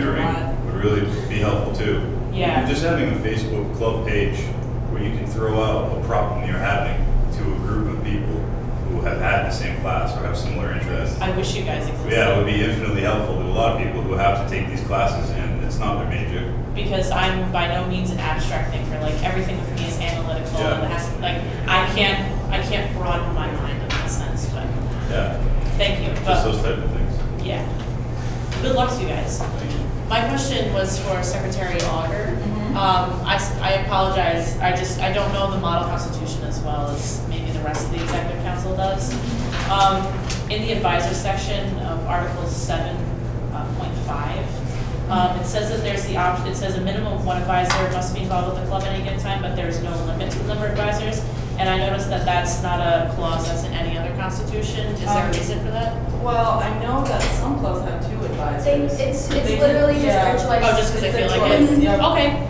Um, 7.5. Uh, um, it says that there's the option, it says a minimum of one advisor must be involved with the club at any given time, but there's no limit to the number of advisors. And I noticed that that's not a clause that's in any other constitution. Is um, there a um, reason for that? Well, I know that some clubs have two advisors. They, it's it's they literally just yeah. Oh, just because I feel like choice. it? Okay.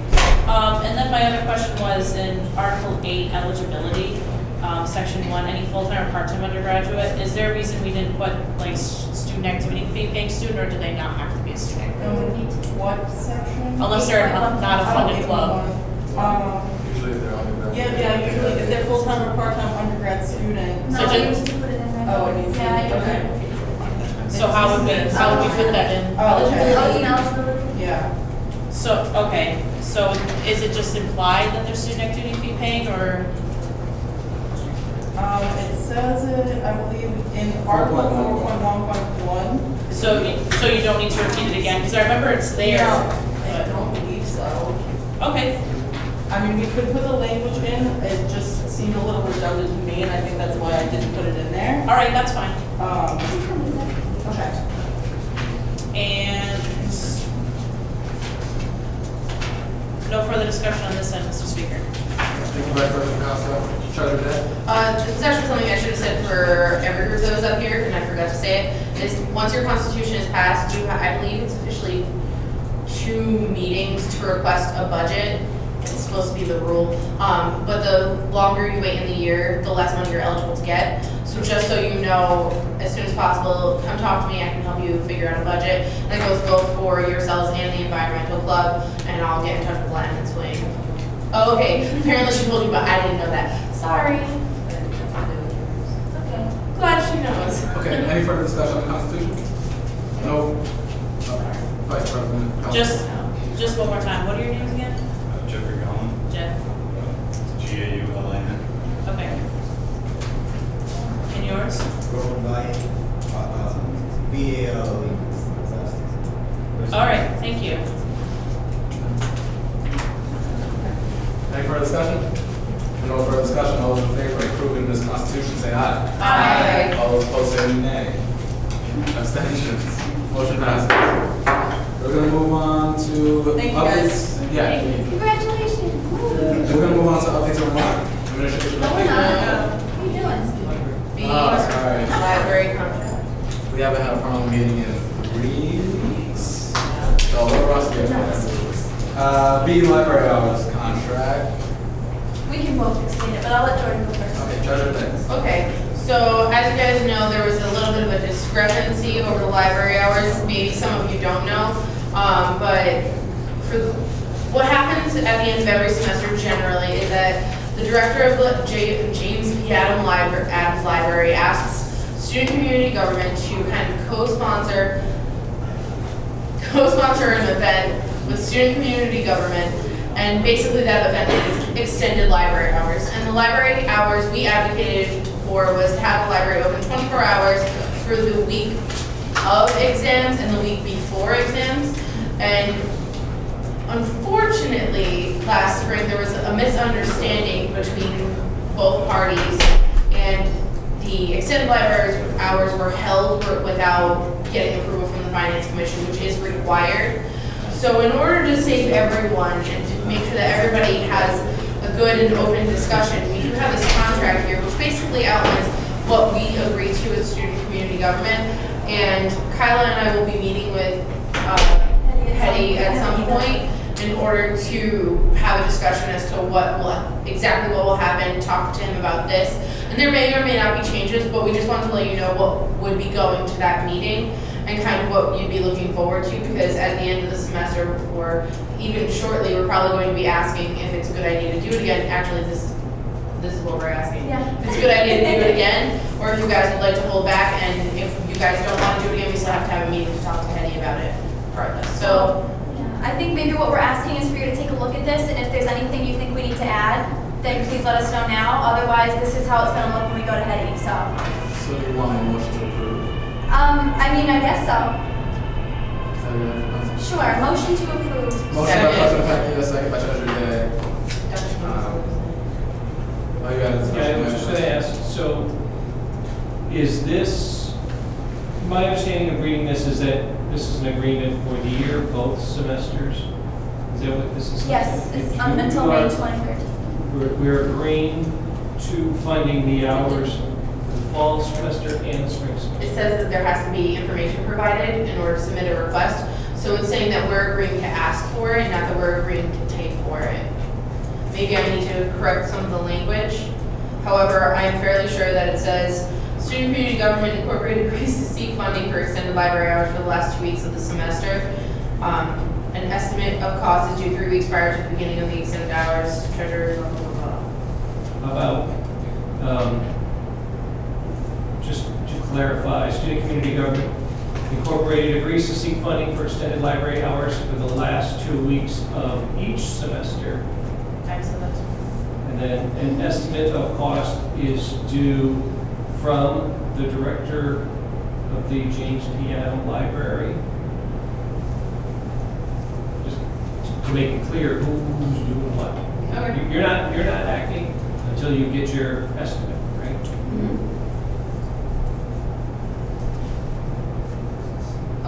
Um, and then my other question was in Article 8, eligibility, um, Section 1, any full-time or part-time undergraduate, is there a reason we didn't put, like, student activity fee paying student, or do they not have to be a student? They would need to. What section? Unless they're not not a funded club. Um, Usually they're on yeah, yeah, usually if they're full-time or part-time undergrad student. So No, ju- it needs to put it in there. Oh, it needs to, Yeah, I okay. So how would we, how would we fit that in? Oh, okay. Oh. Yeah. So, okay, so is it just implied that they're student activity fee paying, or, Um, it says it, I believe, in Article four point one point one. so, you- so you don't need to repeat it again, because I remember it's there. I but- don't believe so. Okay, I mean, we could put the language in, it just seemed a little redundant to me, and I think that's why I didn't put it in there. all right, that's fine. Um, okay. And no further discussion on this end, Mr. Speaker. Thank you, Vice President Costa. Uh, this is actually something I should have said for every group that was up here, and I forgot to say it, is once your constitution is passed, you, I believe it's officially two meetings to request a budget. It's supposed to be the rule, um, but the longer you wait in the year, the less money you're eligible to get. So just so you know, as soon as possible, come talk to me, I can help you figure out a budget. And it goes both for yourselves and the environmental club, and I'll get in touch with Glenn and Swing. Oh, okay, apparently she told you, but I didn't know that. Sorry. It's okay. Glad she knows. Okay, any further discussion on the Constitution? No? Okay. Vice President Costa. Just, just one more time, what are your names again? Uh, Jeffrey Gaulan, Jeff. G A U L A N. Okay. And yours? Roman by, uh, B A L E. All right, thank you. Any further discussion? No discussion, all those in favor of approving this Constitution, say aye. Aye. All those opposed, say nay. Abstentions, motion passes. We're gonna move on to Thank you, guys. updates. Yeah. Congratulations. We're gonna move on to updates on Vermont. Administration No, we're not. What are you doing? The Oh, sorry. library contract. We haven't had a problem meeting in three weeks. So we're rusty. Uh, B library hours contract. We can both explain it, but I'll let Jordan go first. Okay, treasure things. Okay, so as you guys know, there was a little bit of a discrepancy over the library hours. Maybe some of you don't know. Um, but for, the- what happens at the end of every semester generally is that the director of the J- James P. Adam Library, Adams Library asks student community government to kind of co-sponsor co-sponsor an event with student community government, and basically that event is extended library hours. And the library hours we advocated for was to have the library open 24 hours for the week of exams and the week before exams. And unfortunately, last spring, there was a misunderstanding between both parties, and the extended library hours were held without getting approval from the finance commission, which is required. So in order to save everyone and to make sure that everybody has a good and open discussion, we do have this contract here, which basically outlines what we agree to as student community government. And Kyla and I will be meeting with, uh, at some point in order to have a discussion as to what will, exactly what will happen, talk to him about this. And there may or may not be changes, but we just wanted to let you know what would be going to that meeting and kind of what you'd be looking forward to, because at the end of the semester, or even shortly, we're probably going to be asking if it's a good idea to do it again. Actually, this, this is what we're asking. Yeah. If it's a good idea to do it again, or if you guys would like to hold back, and if you guys don't want to do it again, we still have to have a meeting to talk to Hedi about it regardless. So, Yeah, I think maybe what we're asking is for you to take a look at this, and if there's anything you think we need to add, then please let us know now. Otherwise, this is how it's gonna look when we go to Hedi, so. So you want a motion to approve? Um, I mean, I guess so. Is that your- Sure, motion to approve. Motion by Second. President Peckinpah, second by Treasurer Day. Um, Oh, you got it. Yeah, I was just gonna ask, so is this, my understanding of reading this is that this is an agreement for the year, both semesters? Is that what this is? Yes, it's um, until May are- 2013. We're, we're agreeing to funding the hours for the fall semester and the spring semester. it says that there has to be information provided in order to submit a request. So it's saying that we're agreeing to ask for it, not that we're agreeing to pay for it. Maybe I need to correct some of the language. However, I am fairly sure that it says, Student Community Government Incorporated agrees to seek funding for extended library hours for the last two weeks of the semester. Um, An estimate of cost is due three weeks prior to the beginning of the extended hours, treasurer, blah, blah, blah. How about, um, just to clarify, Student Community Government Incorporated agrees to seek funding for extended library hours for the last two weeks of each semester. That's And then an estimate of cost is due from the director of the James P. Adam Library. Just to make it clear who, who's doing what. Okay. You're not, you're not acting until you get your estimate, right?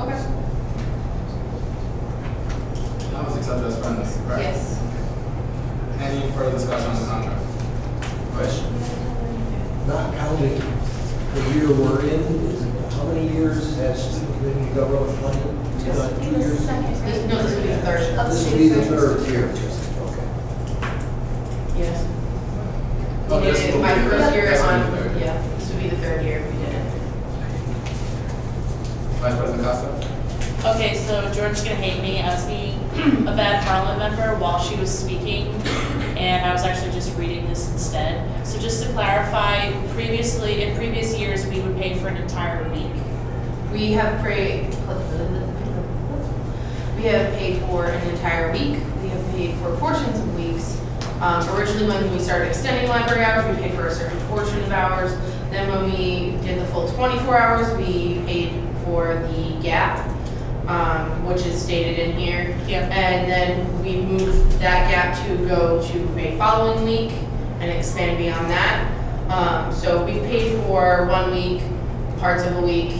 Okay. That was accepted as friendly, correct? Yes. Any further discussion on the contract? Question? not counting the year we're in, is, how many years has the community government funding? Just Not in two the years? second. This, no, this would be the third. Of This will be the third year. Okay. Yes. Oh, this did will my be the- first year this will be on, the third. yeah, this would be the third year we did it. Vice President Costa? George's gonna hate me. I was being a bad parliament member while she was speaking, and I was actually just reading this instead. So just to clarify, previously, in previous years, we would pay for an entire week. We have paid, we have paid for an entire week, we have paid for portions of weeks. Um, originally, when we started extending library hours, we paid for a certain portion of hours. Then when we did the full twenty-four hours, we paid for the gap, um, which is stated in here. Yeah. And then we moved that gap to go to a following week and expand beyond that. Um, so we've paid for one week, parts of a week,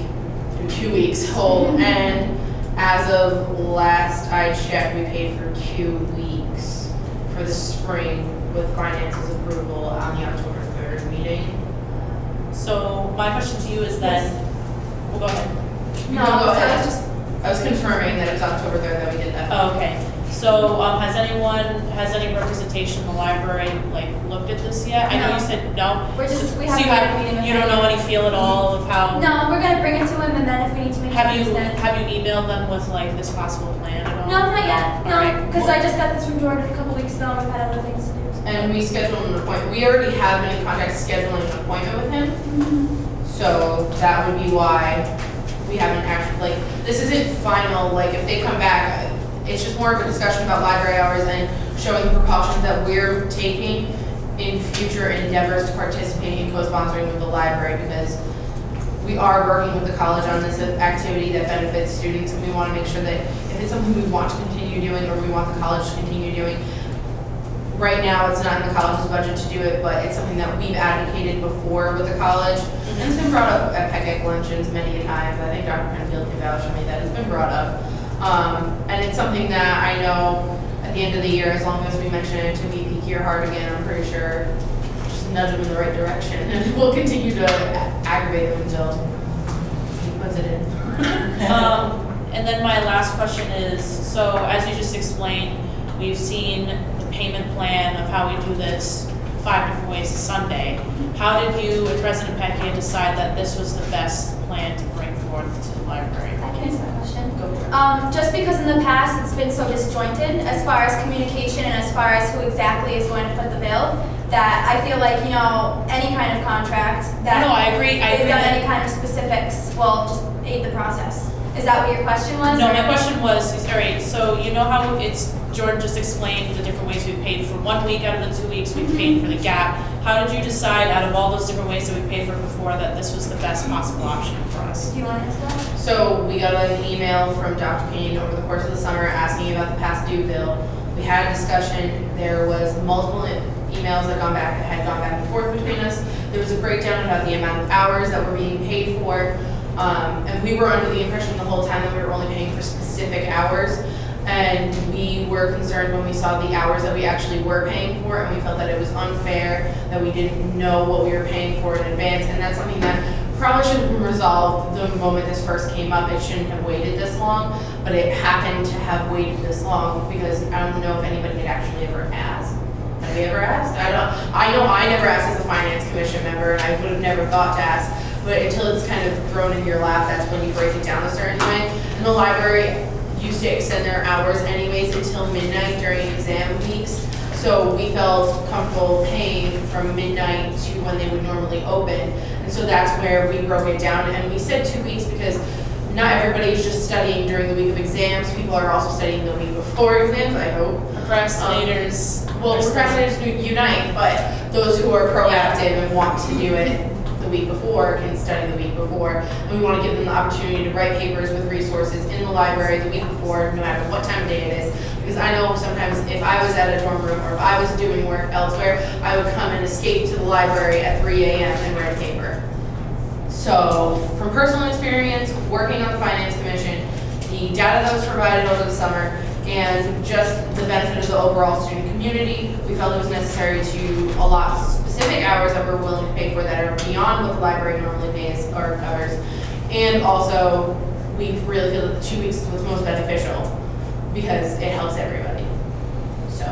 two weeks whole, and as of last I checked, we paid for two weeks for the spring with finances approval on the October third meeting. So my question to you is then, well, go ahead. No, go ahead. Was just, I was confirming that it's October third that we did that. Oh, Okay, so, um, has anyone, has any representation in the library, like, looked at this yet? I know No. you said no. We're just- we So you haven't had a meeting with You don't them. know any feel at all of how? no, we're gonna bring it to him and then if we need to make Have you, changes then. have you emailed them with like this possible plan at all? No, not yet, no, Alright. because I just got this from Jordan a couple weeks ago and we've had other things to do. so. And we scheduled an appointment, we already have been in contact scheduling an appointment with him. So that would be why we haven't actually, like, this isn't final, like, if they come back, it's just more of a discussion about library hours and showing the precautions that we're taking in future endeavors to participate in co-sponsoring with the library, because we are working with the college on this activity that benefits students, and we want to make sure that if it's something we want to continue doing, or we want the college to continue doing, right now, it's not in the college's budget to do it, but it's something that we've advocated before with the college. And it's been brought up at PECAC luncheons many a times. I think Dr. Penfield can vouch for me that it's been brought up. Um, and it's something that I know at the end of the year, as long as we mention it to VP Gearhart again, I'm pretty sure just nudge them in the right direction. And we'll continue to aggravate him until he puts it in. Um, and then my last question is, so as you just explained, we've seen payment plan of how we do this five different ways to Sunday. How did you and President Pecchia decide that this was the best plan to bring forth to the library? I can answer that question. Go for it. Um, just because in the past it's been so disjointed as far as communication and as far as who exactly is going to foot the bill, that I feel like, you know, any kind of contract that. No, I agree, I agree done any kind of specifics, will just aid the process. Is that what your question was? No, my question was, all right, so you know how it's, Jordan just explained the different ways we've paid for one week out of the two weeks, we've paid for the gap. How did you decide out of all those different ways that we paid for before that this was the best possible option for us? Do you want to answer that? So we got an email from Dr. Kane over the course of the summer asking about the past due bill. We had a discussion, there was multiple e- emails that gone back, that had gone back and forth between us. There was a breakdown about the amount of hours that were being paid for. Um, and we were under the impression the whole time that we were only paying for specific hours. And we were concerned when we saw the hours that we actually were paying for, and we felt that it was unfair, that we didn't know what we were paying for in advance, and that's something that probably should have been resolved the moment this first came up. It shouldn't have waited this long, but it happened to have waited this long because I don't know if anybody had actually ever asked. Have we ever asked? I don't, I know I never asked as a finance commission member, and I would have never thought to ask, but until it's kind of thrown in your lap, that's when you break it down a certain way. And the library used to extend their hours anyways until midnight during exam weeks. So we felt comfortable paying from midnight to when they would normally open. And so that's where we broke it down. And we said two weeks because not everybody is just studying during the week of exams. People are also studying the week before exams, I hope. Procrastinators. Um, well, procrastinators unite, but those who are proactive and want to do it week before can study the week before. And we want to give them the opportunity to write papers with resources in the library the week before, no matter what time of day it is. Because I know sometimes if I was at a dorm room or if I was doing work elsewhere, I would come and escape to the library at 3 a.m. and write a paper. So, from personal experience, working on the finance commission, the data that was provided over the summer, and just the benefit of the overall student community, we felt it was necessary to allot specific hours that we're willing to pay for that are beyond what the library normally pays or covers. And also, we really feel that the two weeks is what's most beneficial because it helps everybody. So,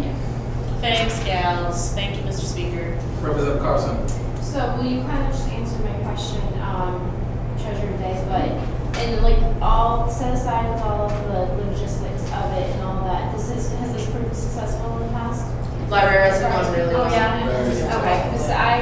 yeah. Thanks, gals. Thank you, Mr. Speaker. Representative Carlson. So, will you kind of just answer my question, um, Treasurer Day, but, and like, all set aside with all of the logistics of it and all Library has gone really well. Oh, yeah? Very. Okay, because I,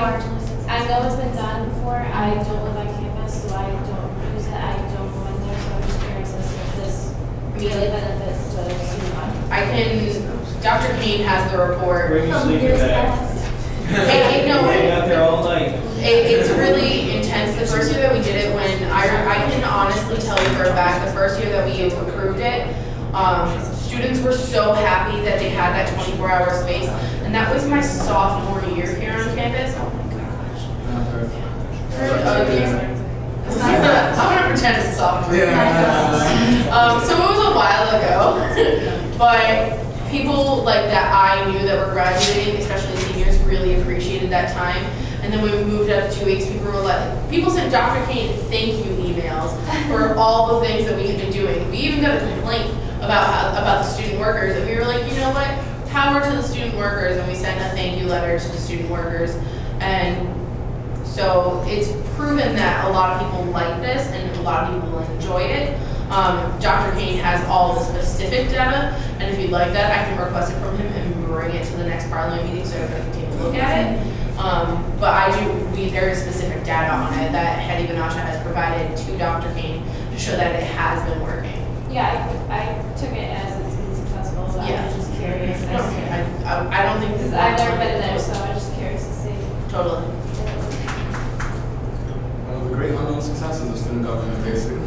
I know it's been done before, I don't live on campus, so I don't use it, I don't go in there, so I'm just curious as if this really benefits the student body. I can, Dr. Kane has the report. Where you sleeping at? Hey, hey, no, Staying out there all night. It, it's really intense. The first year that we did it, when I, I can honestly tell you for a fact, the first year that we approved it, um, students were so happy that they had that twenty-four hour space. And that was my sophomore year here on campus. Oh my gosh. Not perfect. Oh, yeah. I'm gonna pretend it's a sophomore. Yeah. Um, so it was a while ago, but people like that I knew that were graduating, especially seniors, really appreciated that time. And then when we moved up to two weeks, people were like, people sent Dr. Kane thank you emails for all the things that we had been doing. We even got a complaint about about the student workers, and we were like, you know what? Power to the student workers, and we sent a thank you letter to the student workers. And so it's proven that a lot of people like this and a lot of people enjoy it. Um, Dr. Kane has all the specific data, and if you'd like that, I can request it from him and bring it to the next parliament meeting so everybody can take a look at it. Um, but I do, we, there is specific data on it that Hedi Ben Aicha has provided to Dr. Kane to show that it has been working. Yeah, I, I took it as it's been successful, so I Yeah. was just curious. I, I, I don't think. Because I've never been there, so I'm just curious to see. Totally. One of the great unknown successes of student government, basically.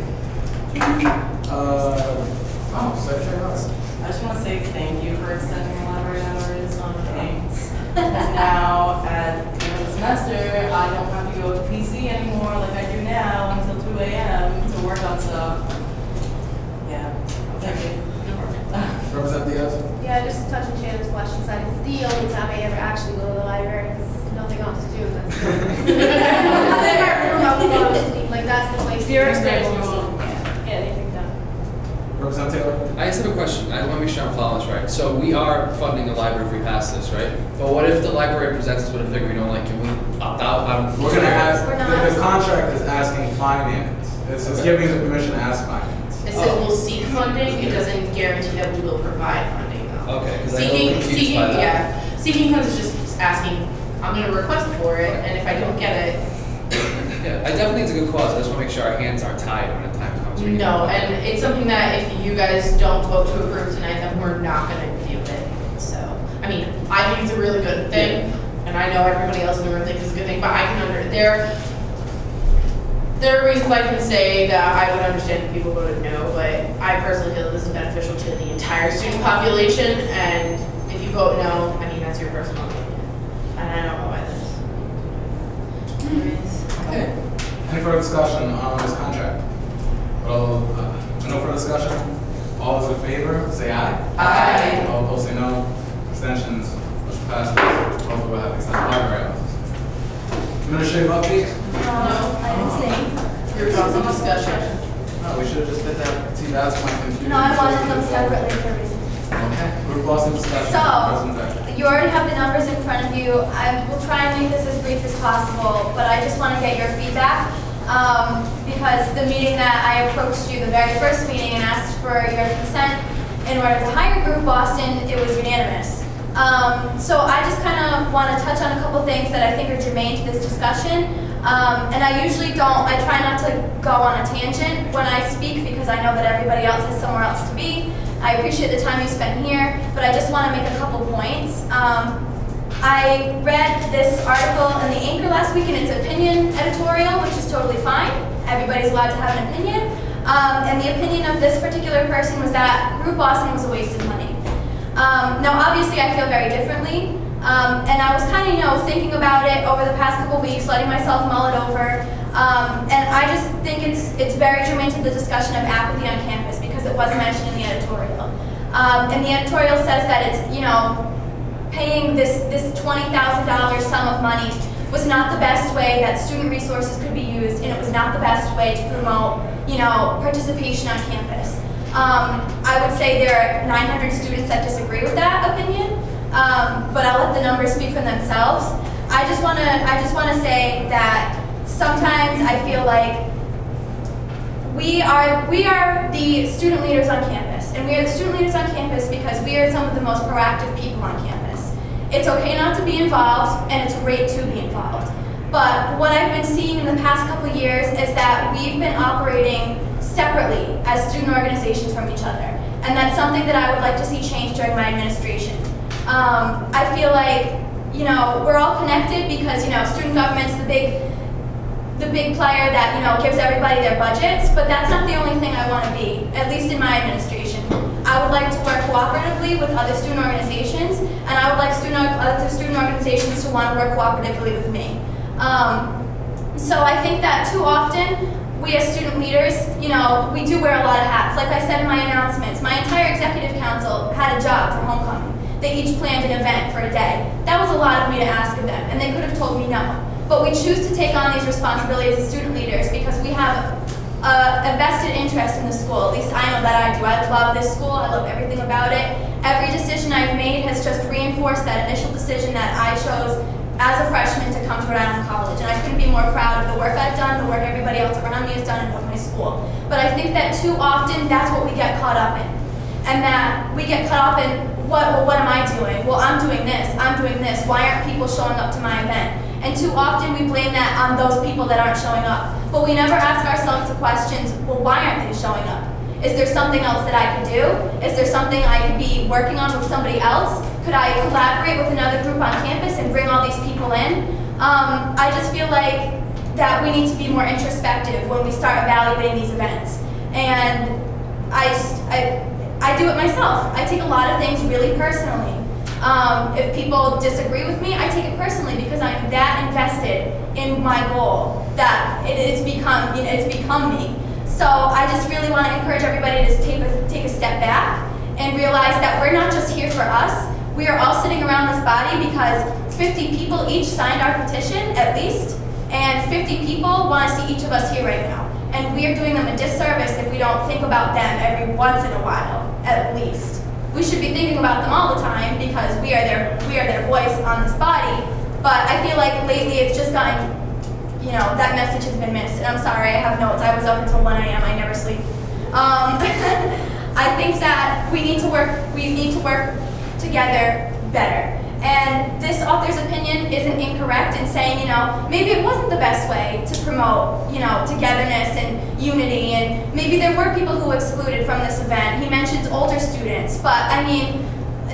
Uh, oh, Secretary Ross. I just want to say thank you for extending library hours on Kings. Because now, at the end of the semester, I don't have to go to PC anymore like I do now until two AM to work on stuff. Yeah, thank you. Representative Diaz. Yeah, just touching touch on Shannon's questions, that is the only time I ever actually go to the library, because nothing else to do, that's. I would go to sleep, Like, that's the place. to Your be. experience, Yeah. won't Yeah. get anything done. Representative Taylor. I just have a question. I want to make sure I'm following this right. So we are funding the library if we pass this, right? But what if the library presents us with a figure we don't like? Can we opt out? I'm We're gonna ask, We're not the, the contract is asking finance. It's, it's giving the permission to ask finance. It says we'll seek funding, it doesn't guarantee that we will provide funding though. Okay, because I'm a Seeking, confused seeking, by that. yeah, seeking funds is just asking, I'm gonna request for it, and if I don't get it, Yeah, I definitely think it's a good cause. I just want to make sure our hands aren't tied when the time comes. We can- no, and it's something that if you guys don't vote to approve tonight, then we're not gonna do it, so. I mean, I think it's a really good thing, and I know everybody else in the room thinks it's a good thing, but I can under, there, there are reasons I can say that I would understand if people voted no, but I personally feel that this is beneficial to the entire student population, and if you vote no, I mean, that's your personal opinion. And I don't know why this. Anyways. Okay. Any further discussion on this contract? Well, uh, no further discussion? All those in favor, say aye. Aye. All opposed, say no. Abstentions, motion passes. Hopefully we'll have extended library hours. Administrative update? No, I didn't say. Your thoughts on discussion? No, we should have just did that. See, that's my confusion. No, I wanted them separately for a reason. Okay. Groove Boston discussion. So- You already have the numbers in front of you. I will try and make this as brief as possible, but I just want to get your feedback. Um, because the meeting that I approached you, the very first meeting, and asked for your consent in order to hire Groove Boston, it was unanimous. Um, so I just kind of want to touch on a couple things that I think are germane to this discussion. Um, and I usually don't, I try not to go on a tangent when I speak because I know that everybody else has somewhere else to be. I appreciate the time you spent here, but I just want to make a couple points. Um, I read this article in the Anchor last week and it's opinion editorial, which is totally fine. Everybody's allowed to have an opinion. Um, and the opinion of this particular person was that Groove Boston was a waste of money. Um, now, obviously, I feel very differently. Um, and I was kind of, you know, thinking about it over the past couple weeks, letting myself mull it over. Um, and I just think it's it's very germane to the discussion of apathy on campus because it was mentioned in the editorial. Um, and the editorial says that it's, you know, paying this this twenty thousand dollars sum of money was not the best way that student resources could be used, and it was not the best way to promote, you know, participation on campus. Um, I would say there are 900 students that disagree with that opinion, um, but I'll let the numbers speak for themselves. I just want to I just want to say that sometimes I feel like we are we are the student leaders on campus, and we are the student leaders on campus because we are some of the most proactive people on campus. It's okay not to be involved, and it's great to be involved. But what I've been seeing in the past couple years is that we've been operating separately as student organizations from each other. And that's something that I would like to see change during my administration. Um, I feel like, you know, we're all connected because, you know, student government's the big, the big player that, you know, gives everybody their budgets, but that's not the only thing I want to be, at least in my administration. I would like to work cooperatively with other student organizations, and I would like student, other student organizations to want to work cooperatively with me. Um, so I think that too often, we as student leaders, you know, we do wear a lot of hats. Like I said in my announcements, my entire executive council had a job for homecoming. They each planned an event for a day. That was a lot of me to ask of them, and they could have told me no. But we choose to take on these responsibilities as student leaders because we have a, vested interest in the school. At least I know that I do. I love this school. I love everything about it. Every decision I've made has just reinforced that initial decision that I chose as a freshman to come to Rhode Island College. And I couldn't be more proud of the work I've done, the work everybody else around me has done, and of my school. But I think that too often that's what we get caught up in. And that we get caught up in, what, what am I doing? Well, I'm doing this, I'm doing this. Why aren't people showing up to my event? And too often we blame that on those people that aren't showing up. But we never ask ourselves the questions, well, why aren't they showing up? Is there something else that I could do? Is there something I could be working on with somebody else? Could I collaborate with another group on campus and bring all these people in? Um, I just feel like that we need to be more introspective when we start evaluating these events. And I, just, I, I do it myself. I take a lot of things really personally. Um, if people disagree with me, I take it personally because I'm that invested in my goal that it, it's become, you know, it's become me. So I just really want to encourage everybody to take a, take a step back and realize that we're not just here for us. We are all sitting around this body because 50 people each signed our petition, at least, and 50 people want to see each of us here right now. And we are doing them a disservice if we don't think about them every once in a while, at least. We should be thinking about them all the time because we are their we are their voice on this body. But I feel like lately it's just gotten, you know, that message has been missed. And I'm sorry, I have notes. I was up until 1 a.m. I never sleep. Um, I think that we need to work. We need to work together better. And this author's opinion isn't incorrect in saying, you know, maybe it wasn't the best way to promote, you know, togetherness and unity, and maybe there were people who were excluded from this event. He mentions older students, but I mean,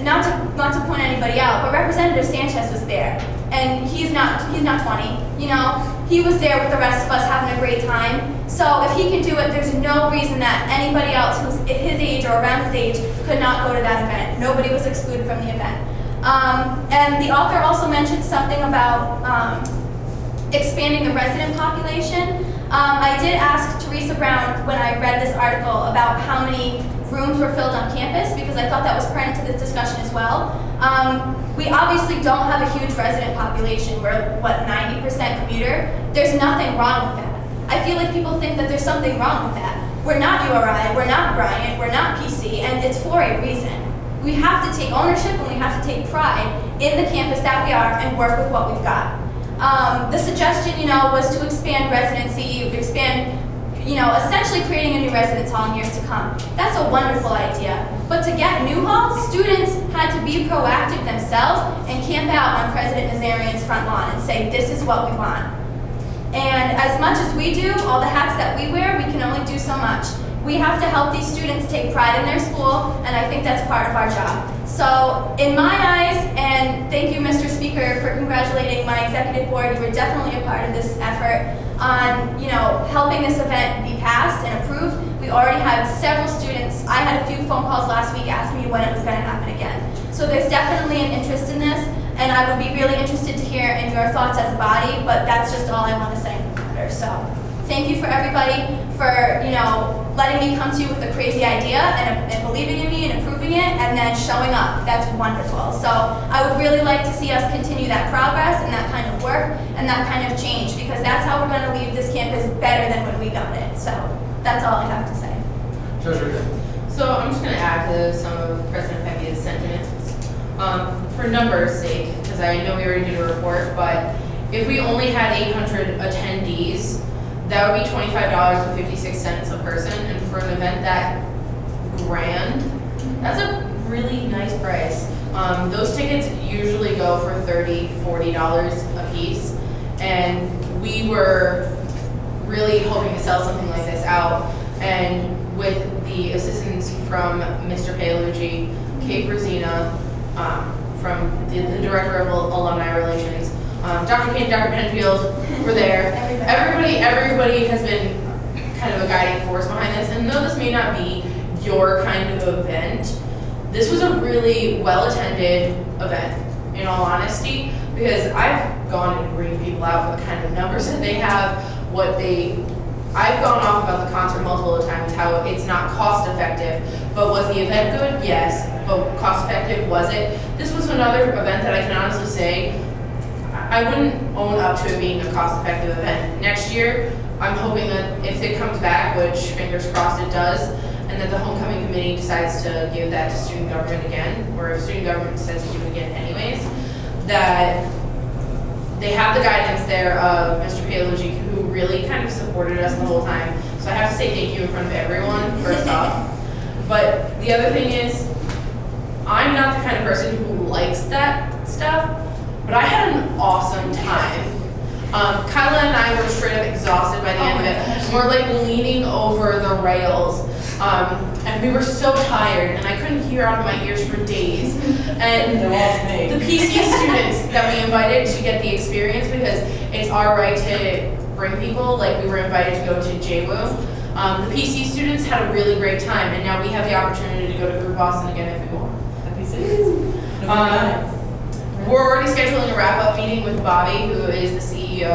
not to not to point anybody out, but Representative Sanchez was there, and he's not he's not 20. You know, he was there with the rest of us having a great time. So if he can do it, there's no reason that anybody else who's his age or around his age could not go to that event. Nobody was excluded from the event. Um, and the author also mentioned something about um, expanding the resident population. Um, I did ask Teresa Brown when I read this article about how many rooms were filled on campus because I thought that was pertinent to this discussion as well. Um, we obviously don't have a huge resident population. We're, what, 90% commuter? There's nothing wrong with that. I feel like people think that there's something wrong with that. We're not URI, we're not Bryant, we're not PC, and it's for a reason. We have to take ownership and we have to take pride in the campus that we are and work with what we've got. Um, the suggestion, you know, was to expand residency, expand, you know, essentially creating a new residence hall in years to come. That's a wonderful idea. But to get new halls, students had to be proactive themselves and camp out on President Nazarian's front lawn and say, this is what we want. And as much as we do, all the hats that we wear, we can only do so much. We have to help these students take pride in their school, and I think that's part of our job. So, in my eyes, and thank you, Mr. Speaker, for congratulating my executive board, you were definitely a part of this effort on, you know, helping this event be passed and approved. We already had several students, I had a few phone calls last week asking me when it was going to happen again. So there's definitely an interest in this, and I would be really interested to hear in your thoughts as a body, but that's just all I want to say in the matter. So thank you for everybody for, you know, letting me come to you with a crazy idea and, and believing in me and approving it and then showing up. That's wonderful. So I would really like to see us continue that progress and that kind of work and that kind of change because that's how we're going to leave this campus better than when we got it. So that's all I have to say. Treasurer So I'm just gonna add to some of President Peckia's sentiments. Um, for numbers sake, because I know we already did a report, but if we only had eight hundred attendees, that would be twenty-five dollars and fifty-six cents a person, and for an event that grand, that's a really nice price. Um, those tickets usually go for thirty, forty dollars $40 a piece. And we were really hoping to sell something like this out. And with the assistance from Mr. Paolucci, Kate Rosina, um, from the, the Director of Alumni Relations, um, Dr. Kane, Dr. Penfield were there. Everybody, everybody has been kind of a guiding force behind this. And though this may not be your kind of event, this was a really well-attended event, in all honesty, because I've gone and bring people out for the kind of numbers that they have, what they, I've gone off about the concert multiple times, how it's not cost-effective, but was the event good? Yes, but cost-effective, was it? This was another event that I can honestly say, I wouldn't own up to it being a cost-effective event. Next year, I'm hoping that if it comes back, which fingers crossed it does, and that the homecoming committee decides to give that to student government again, or if student government decides to give it again anyways, that they have the guidance there of Mr. Paolucci, who really kind of supported us the whole time. So I have to say thank you in front of everyone, first off. But the other thing is, I'm not the kind of person who likes that stuff, but I had an awesome time. Um, Kyla and I were straight up exhausted by the end of it. We're like leaning over the rails. Um, and we were so tired, and I couldn't hear out of my ears for days. And the PC students that we invited to get the experience, because it's our right to bring people, like we were invited to go to JWO. Um, the PC students had a really great time, and now we have the opportunity to go to Groove Boston again if we want. Um, we're already scheduling a wrap-up meeting with Bobby, who is the CEO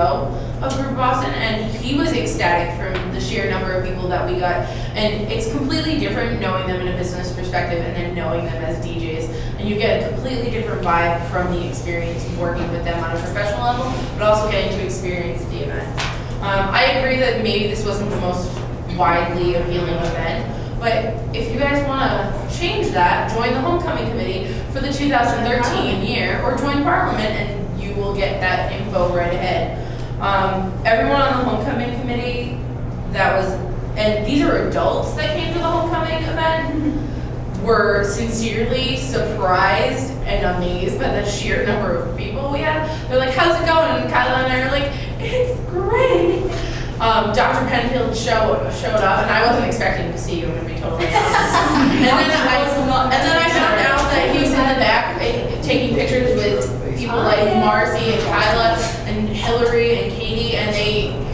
of Groove Boston, and he was ecstatic from the sheer number of people that we got. And it's completely different knowing them in a business perspective and then knowing them as DJs. And you get a completely different vibe from the experience working with them on a professional level, but also getting to experience the event. Um, I agree that maybe this wasn't the most widely appealing event, but if you guys want to change that, join the homecoming committee for the 2013 year, or join Parliament, and you will get that info right ahead. Um, everyone on the homecoming committee that was, and these are adults that came to the homecoming event, were sincerely surprised and amazed by the sheer number of people we had. They're like, "How's it going?" And Kyla and I are like, "It's great." Um, Dr. Penfield showed showed up, and I wasn't expecting to see you. I'm gonna be totally honest. and then I and then I found out that he was in the back eh, taking pictures with people like Marcy and Kyla and Hillary and Katie, and they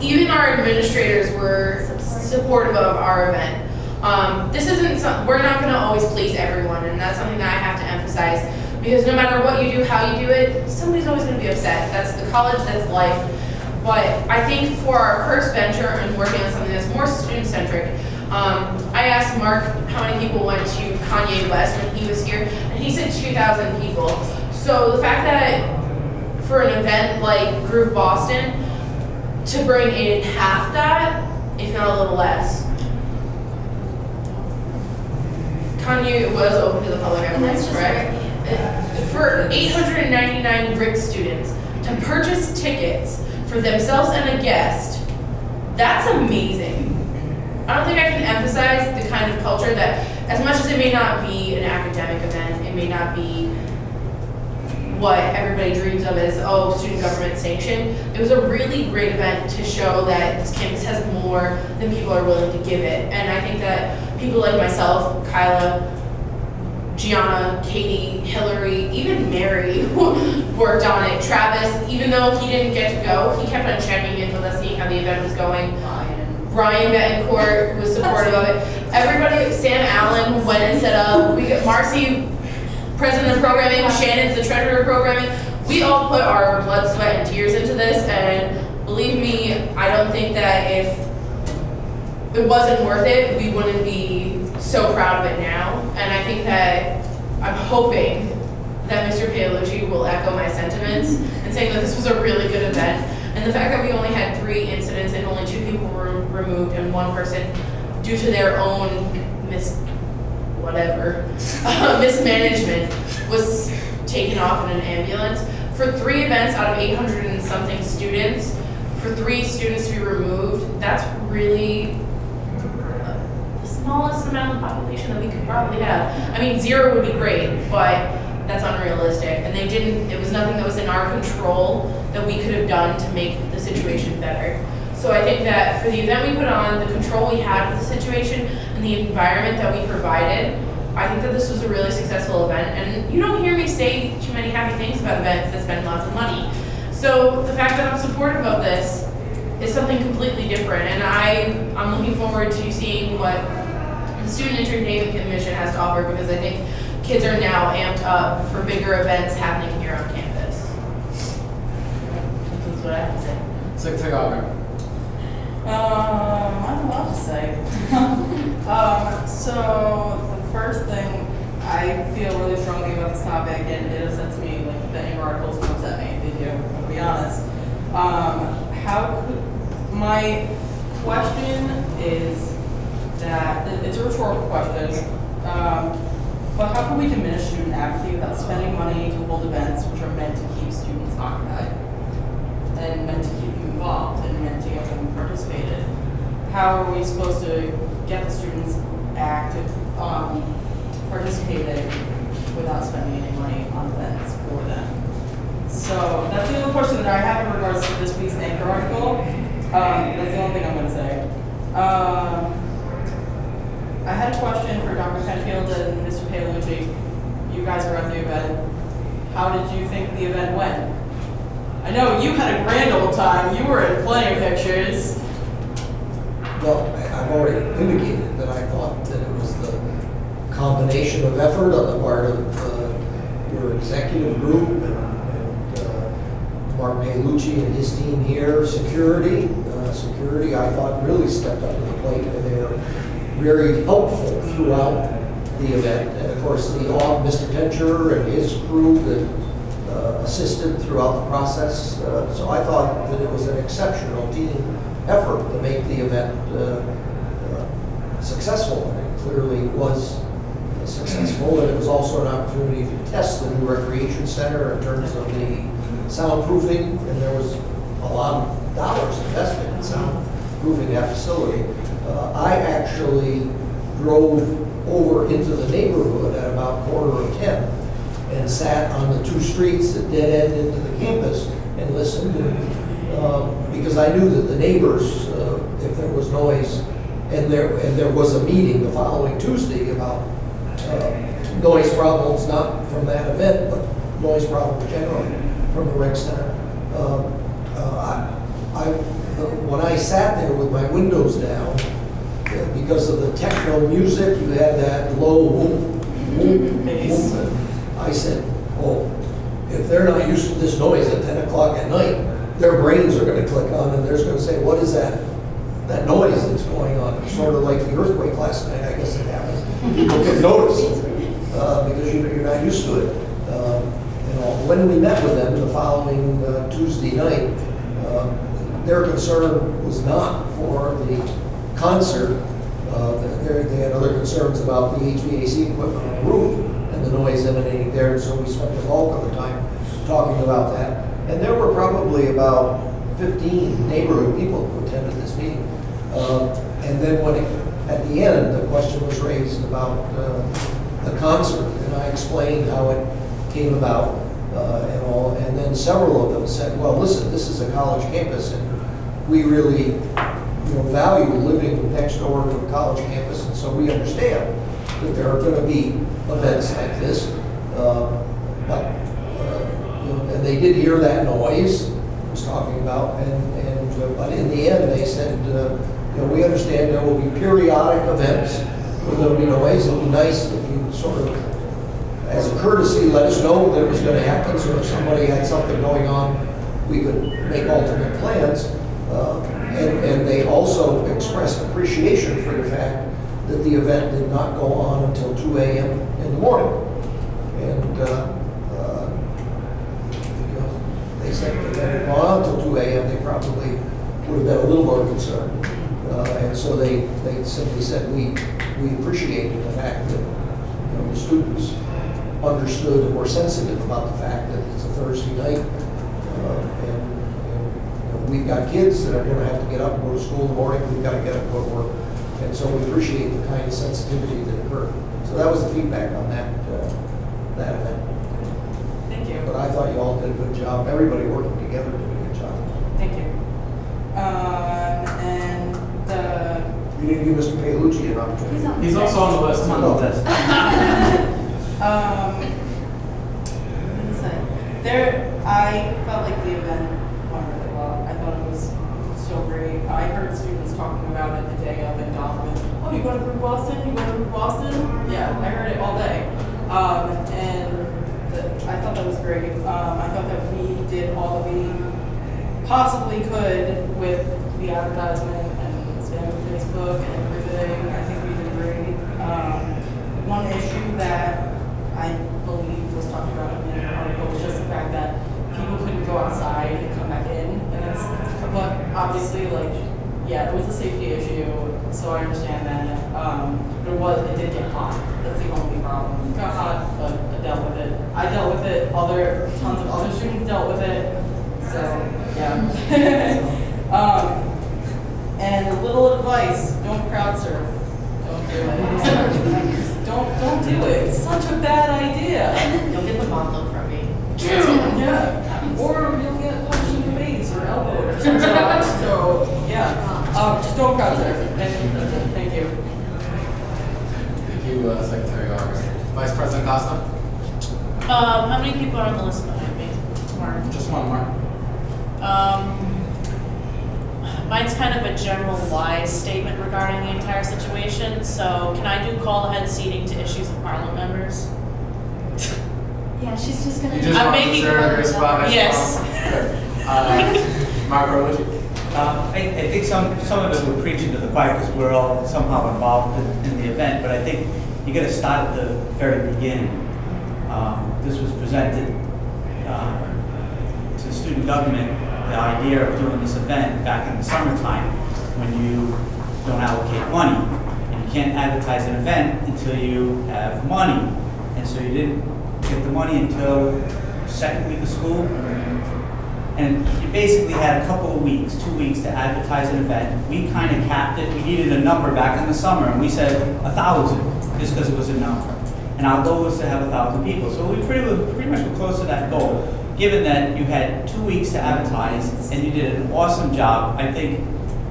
even our administrators were supportive of our event. Um, this isn't some, we're not going to always please everyone, and that's something that I have to emphasize because no matter what you do, how you do it, somebody's always going to be upset. That's the college, that's life. But I think for our first venture and working on something that's more student-centric, um, I asked Mark how many people went to Kanye West when he was here, and he said 2,000 people. So the fact that for an event like Groove Boston, to bring in half that, if not a little less. Kanye was open to the public, I believe, correct? For 899 BRIC students to purchase tickets for themselves and a guest, that's amazing. I don't think I can emphasize the kind of culture that, as much as it may not be an academic event, it may not be what everybody dreams of as, oh, student government sanctioned. It was a really great event to show that this campus has more than people are willing to give it. And I think that people like myself, Kyla, Gianna, Katie, Hillary, even Mary worked on it. Travis, even though he didn't get to go, he kept on checking in with us, seeing how the event was going. Ryan Betancourt was supportive of it. Everybody, Sam Allen went and set up. We got Marcy, president of programming, Shannon's the treasurer of programming. We all put our blood, sweat, and tears into this, and believe me, I don't think that if it wasn't worth it, we wouldn't be so proud of it now. And I think that I'm hoping that Mr. Paolucci will echo my sentiments and saying that this was a really good event. And the fact that we only had three incidents and only two people were removed and one person, due to their own mis, whatever, uh, mismanagement, was taken off in an ambulance. For three events out of 800 and something students, for three students to be removed, that's really, smallest amount of population that we could probably have. I mean, zero would be great, but that's unrealistic. And they didn't, it was nothing that was in our control that we could have done to make the situation better. So I think that for the event we put on, the control we had of the situation, and the environment that we provided, I think that this was a really successful event. And you don't hear me say too many happy things about events that spend lots of money. So the fact that I'm supportive of this is something completely different. And I, I'm looking forward to seeing what the Student Entertainment Commission has to offer because I think kids are now amped up for bigger events happening here on campus. That's what I have to say. Secretary Augur. Um, I don't know what to say. um, so the first thing, I feel really strongly about this topic, and it upsets me. Like the Amber articles don't upset me. They do. I'll be honest. Um, how could my question is that it's a rhetorical question. Um, but how can we diminish student apathy without spending money to hold events which are meant to keep students occupied? and meant to keep you involved and meant to get them participated. How are we supposed to get the students active, um, participating without spending any money on events for them? So that's the only question that I have in regards to this week's anchor article. Um, that's the only thing I'm gonna say. Um, I had a question for Dr. Penfield and Mr. Paolucci. You guys were at the event. How did you think the event went? I know you had a grand old time. You were in plenty of pictures. Well, I've already indicated that I thought that it was the combination of effort on the part of uh, your executive group and and, uh, Mark Palucci and his team here, security. uh, Security, I thought really stepped up to the plate were very helpful throughout the event. And of course, the, all- Mr. Tencher and his crew that uh, assisted throughout the process. Uh, So I thought that it was an exceptional team effort to make the event uh, uh, successful, and it clearly was successful. And it was also an opportunity to test the new recreation center in terms of the soundproofing, and there was a lot of dollars invested in soundproofing that facility. Uh, I actually drove over into the neighborhood at about quarter of 10 and sat on the two streets that dead end into the campus and listened. And, um, because I knew that the neighbors, uh, if there was noise, and there, and there was a meeting the following Tuesday about uh, noise problems, not from that event, but noise problems generally from the rec center. Um, uh, I, I, when I sat there with my windows down, because of the techno music, you had that low whoop. I said, oh, if they're not used to this noise at 10 o'clock at night, their brains are going to click on and they're going to say, what is that? That noise that's going on. It's sort of like the earthquake last night, I guess it happened. People can notice uh, because you- you're not used to it. Um, You know, when we met with them the following uh, Tuesday night, uh, their concern was not for the concert. Uh, They had other concerns about the HVAC equipment on the roof and the noise emanating there, and so we spent the bulk of the time talking about that. And there were probably about 15 neighborhood people who attended this meeting. Uh, And then when, it- at the end, the question was raised about uh, the concert, and I explained how it came about uh, and all, and then several of them said, well, listen, this is a college campus, and we really, you know, value living next door to a college campus, and so we understand that there are gonna be events like this. Uh, But, uh, and they did hear that noise I was talking about, and, and, uh, but in the end, they said, uh, you know, we understand there will be periodic events where there'll be noise, it'd be nice if you sort of as a courtesy, let us know that it was gonna happen, so if somebody had something going on, we could make alternate plans. And, and they also expressed appreciation for the fact that the event did not go on until two AM in the morning. And, uh, uh, they said if it had gone on until two AM, they probably would have been a little more concerned. Uh, And so they, they simply said, we, we appreciated the fact that, you know, the students understood and were sensitive about the fact that it's a Thursday night. uh, And, we've got kids that are gonna have to get up and go to school in the morning, we've gotta get up and go to work And so we appreciate the kind of sensitivity that occurred. So that was the feedback on that, uh, that event. Thank you. But I thought you all did a good job. Everybody working together did a good job. Thank you. Um, and the, We didn't give Mr. Palucci an opportunity. He's on He's also on the list. on the list. um, what did I? There, I felt like the event went really well. I thought it was so great. I heard students talking about it the day of in Donovan. Oh, you going to Groove Boston? You going to Groove Boston? Yeah, I heard it all day. Um, and the, I thought that was great. Um, I thought that we did all we possibly could with the advertisement and staying on Facebook and everything. I think we did great. Um, one issue that I believe was talked about in the article was just the fact that people couldn't go outside and come back in. And but obviously, like, yeah, it was a safety issue, so I understand that. Um, but it was, it did get hot. That's the only problem. It got hot, but I dealt with it. I dealt with it. Other, tons of other students dealt with it. So, yeah. um, and a little advice, don't crowd surf. Don't do it. don't, don't do it. It's such a bad idea. You'll get the mom look from me. Yeah. Or you'll get punched in the face or elbowed or something. So, yeah. Um, just don't crowd surf. And that's. Thank you. Thank you, uh, Secretary August. Vice President Costa? Um, how many people are on the list behind me? Mark? Just one, Mark. Um, mine's kind of a general wise statement regarding the entire situation, so can I do call ahead seating to issues of parliament members? Yeah, she's just gonna. You just I'm making- serve your spot as Yes. well? Good. Uh, Mark Rowland? Uh, I, I think some, some of it we're preaching to the choir because we're all somehow involved in, in the event, but I think you gotta start at the very beginning. Um, this was presented, uh, to the student government, the idea of doing this event back in the summertime when you don't allocate money. And you can't advertise an event until you have money. And so you didn't get the money until second week of school. And you basically had a couple of weeks, two weeks to advertise an event. We kind of capped it, we needed a number back in the summer, and we said a thousand, just because it was a number. And our goal was to have a thousand people, so we pretty, pretty much were close to that goal. Given that you had two weeks to advertise, and you did an awesome job, I think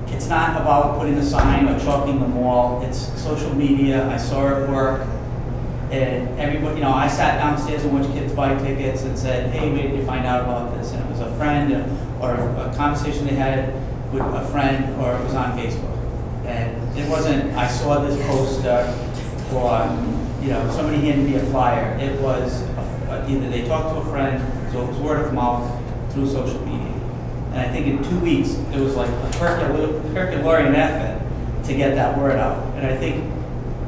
it's not about putting a sign or chalking the mall, it's social media, I saw it work. And everybody, you know, I sat downstairs and watched kids buy tickets and said, hey, where did you find out about this? And it was a friend or a conversation they had with a friend or it was on Facebook. And it wasn't, I saw this poster or, you know, somebody handed me a flyer. It was a- either they talked to a friend, so it was word of mouth through social media. And I think in two weeks, it was like a Hercule- Herculean effort to get that word out. And I think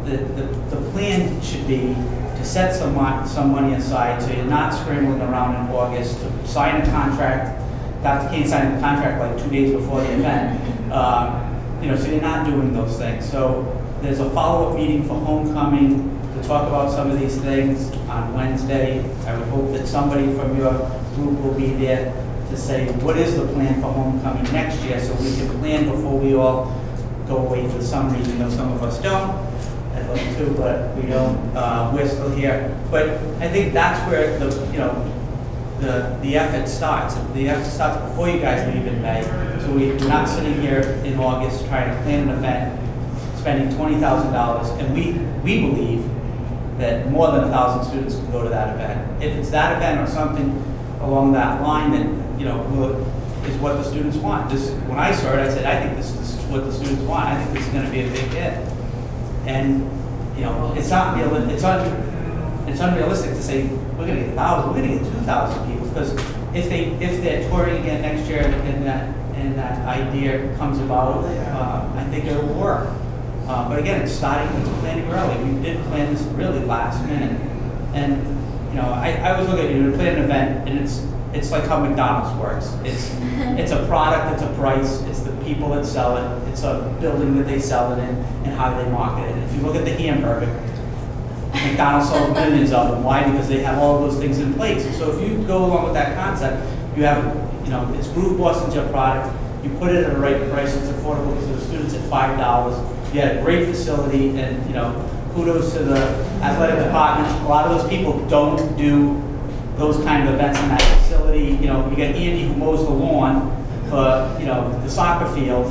the, the, the plan should be to set some some money aside, so you're not scrambling around in August to sign a contract. Dr. Kane signed the contract like two days before the event. Um, You know, so you're not doing those things. So there's a follow-up meeting for homecoming to talk about some of these things on Wednesday. I would hope that somebody from your group will be there to say, what is the plan for homecoming next year? So we can plan before we all go away for some reason, though some of us don't. I'd love to, but we don't, uh, we're still here. But I think that's where the, you know, the, the effort starts. The effort starts before you guys leave in May. So we- we're not sitting here in August trying to plan an event, spending twenty thousand dollars. And we, we believe that more than a thousand students can go to that event. If it's that event or something along that line, then, you know, will- is what the students want. This, when I it, I said, I think this is what the students want. I think this is gonna be a big hit. And, you know, it's not real, it's un, it's unrealistic to say, we're gonna get a thousand, we're gonna get two thousand people. Because if they, if they're touring again next year and that, and that idea comes about, uh, I think it will work. Uh, but again, it's starting, it's planning early. We did plan this really last minute. And, you know, I, I always look at, you know, plan an event and it's, it's like how McDonald's works. It's, it's a product, it's a price, it's the people that sell it, it's a building that they sell it in, and how they market it. If you look at the hamburger, McDonald's sells millions of them. Why? Because they have all of those things in place. So if you go along with that concept, you have, you know, it's Groove Boston's your product. You put it at a right price, it's affordable to the students at five dollars. You had a great facility and, you know, kudos to the athletic department. A lot of those people don't do those kind of events in that facility. You know, you got Andy who mows the lawn for, you know, the soccer field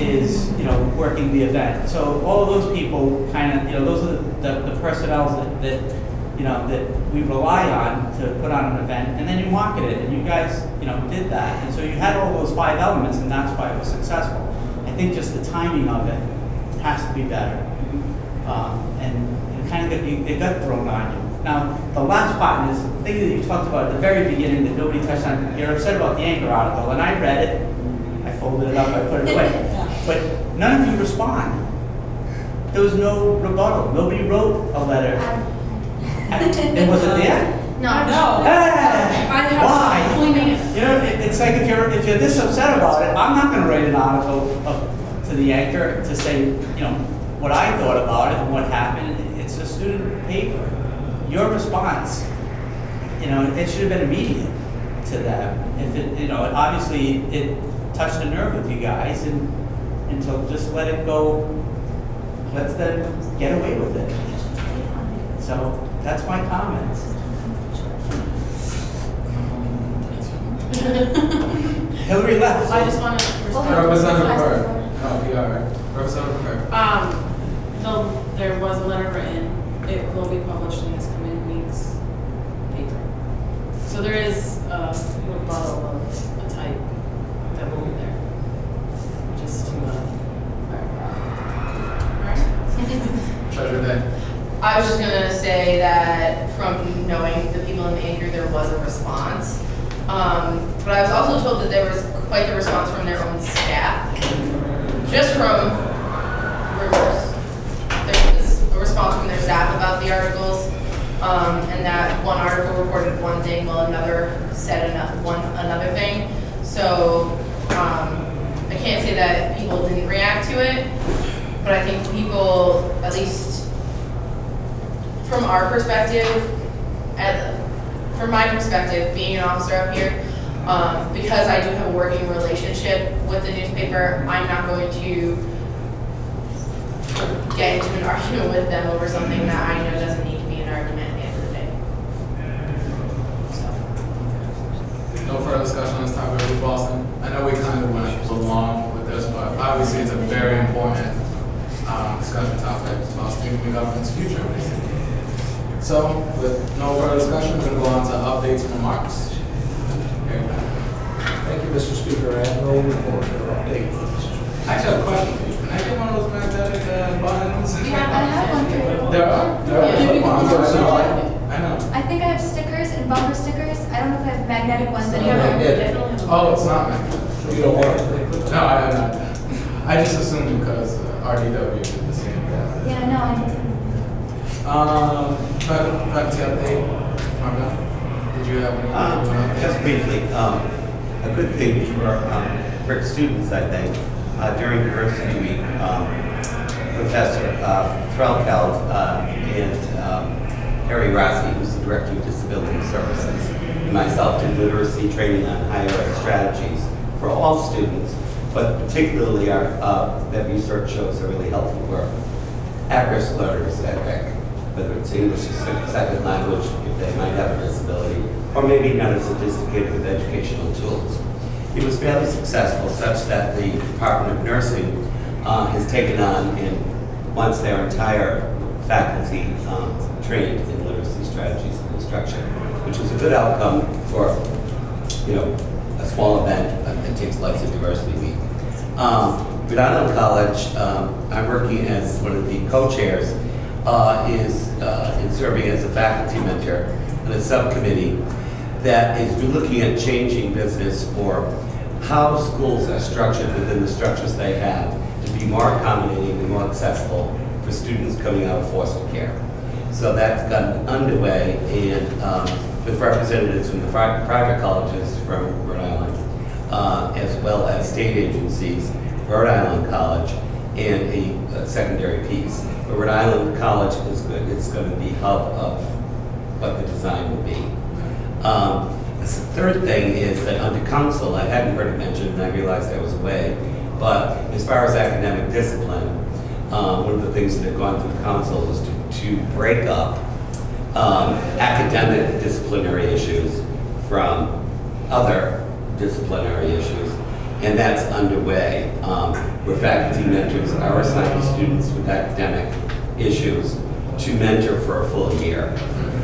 is, you know, working the event. So all of those people kind of, you know, those are the, the personnel that, that, you know, that we rely on to put on an event. And then you market it, and you guys, you know, did that. And so you had all those five elements, and that's why it was successful. I think just the timing of it has to be better. Um, and it kind of got, it got thrown on you. Now, the last part is, the thing that you talked about at the very beginning that nobody touched on, you're upset about the anchor article, and I read it, I folded it up, I put it away. But none of you respond. There was no rebuttal, nobody wrote a letter. And was it there? No. No. Hey, I why? You know, it, it's like if you're, if you're this upset about it, I'm not gonna write an article up to the anchor to say, you know, what I thought about it and what happened. It's a student paper. Your response, you know, it should have been immediate to them. If it, you know, obviously it touched a nerve with you guys and, and so just let it go, let them get away with it. So that's my comments. Hillary left. I just want to Representative Burr. Oh, you all right. Representative Burr. Um, no, there was a letter written, it will be published in this coming week's paper. So there is a rebuttal of a type that will be there, just to, uh, clarify. Alright? I was just gonna say that from knowing the people in the anchor, there was a response. Um, but I was also told that there was quite the response from their own staff, just from rumors. There was a response from their staff about the articles, um, and that one article reported one thing while another said another, one, another thing. So, um, I can't say that people didn't react to it, but I think people, at least from our perspective, at, from my perspective, being an officer up here, um, because I do have a working relationship with the newspaper, I'm not going to get into an argument with them over something that I know doesn't need to be an argument at the end of the day. So. No further discussion on this topic with Boston. I know we kind of went along with this, but obviously it's a very important um, discussion topic about student government's future. So, with no further discussion, we're going to go on to updates and remarks. Okay. Thank you, Mr. Speaker. I have no report or update. I actually have a question for you. Can I get one of those magnetic uh, buttons? Yeah, I have one for you. There are. There are. Yeah, you can ones. put them I on. know. I know. I think I have stickers and bumper stickers. I don't know if I have magnetic ones Some anymore. magnetic. Oh, it's not magnetic. You don't want it. No, I don't. I just assumed because uh, RDW did the same thing. Yeah, no, I didn't. Um, faculty faculty update, Marvin, did you have any? Um, updates? Just briefly, um, a good thing for um, Brick students, I think, uh, during diversity week, um, Professor uh, Threlkeld uh, and um, Harry Rossi, who's the Director of Disability Services, and myself did literacy training on higher ed strategies for all students, but particularly our, uh, that research shows are really helpful for at-risk learners at whether it's English as second language, if they might have a disability, or maybe not as sophisticated with educational tools. It was fairly successful such that the Department of Nursing uh, has taken on and wants their entire faculty um, trained in literacy strategies and instruction, which is a good outcome for, you know, a small event that takes place at Diversity Week. Um, Island College, um, I'm working as one of the co-chairs, uh, is uh, in serving as a faculty mentor on a subcommittee that is looking at changing business for how schools are structured within the structures they have to be more accommodating and more accessible for students coming out of foster care. So that's gotten underway and um, with representatives from the private colleges from Rhode Island, uh, as well as state agencies, Rhode Island College, and a, uh secondary piece. But Rhode Island College is good, it's going to be hub of what the design will be. Um, the third thing is that under council, I hadn't heard it mentioned, and I realized I was away, but as far as academic discipline, um, one of the things that have gone through the council is to, to break up um, academic disciplinary issues from other disciplinary issues. And that's underway, um, where faculty mentors are assigned to students with academic issues to mentor for a full year.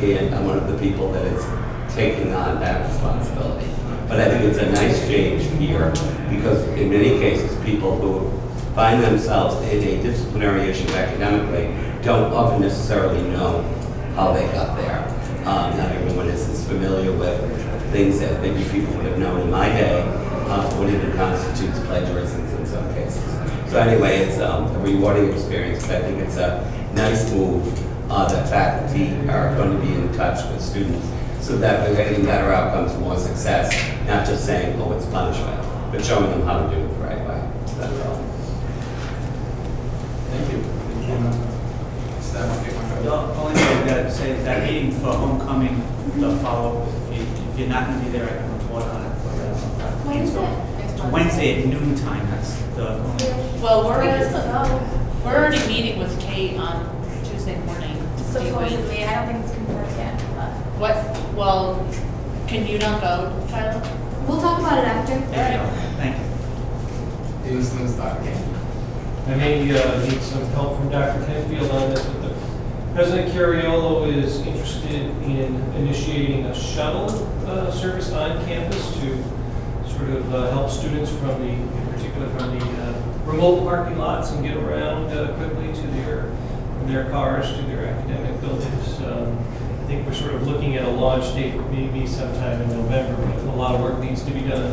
And I'm one of the people that is taking on that responsibility. But I think it's a nice change here because in many cases, people who find themselves in a disciplinary issue academically don't often necessarily know how they got there. Um, not everyone is as familiar with things that maybe people would have known in my day, uh, what even constitutes plagiarism in some cases. So anyway, it's um, a rewarding experience, but I think it's a nice move uh, that faculty are going to be in touch with students so that we're getting better outcomes, more success, not just saying, oh, it's punishment, but showing them how to do it the right way. That's all. Thank you. Staff, okay, my The only thing I've got to say is that meeting for homecoming, the follow-up, if you- if you're not going to be there, I can report on it. for, When is it? It's Wednesday at noon time, that's the only. Well, we're, Because we're already meeting with Kate on Tuesday morning. Do we- Supposedly, I don't think it's confirmed yet, but What, well, can you not go, Tyler? we'll talk about it after. There you go. Thank you. Dean Smith, Dr. King. I may uh, need some help from Dr. Penfield on this, but the President Carriuolo is interested in initiating a shuttle uh, service on campus to sort of uh, help students from the, in particular from the uh, remote parking lots and get around uh, quickly to their, from their cars to their academic buildings. Um, I think we're sort of looking at a launch date maybe sometime in November, but a lot of work needs to be done.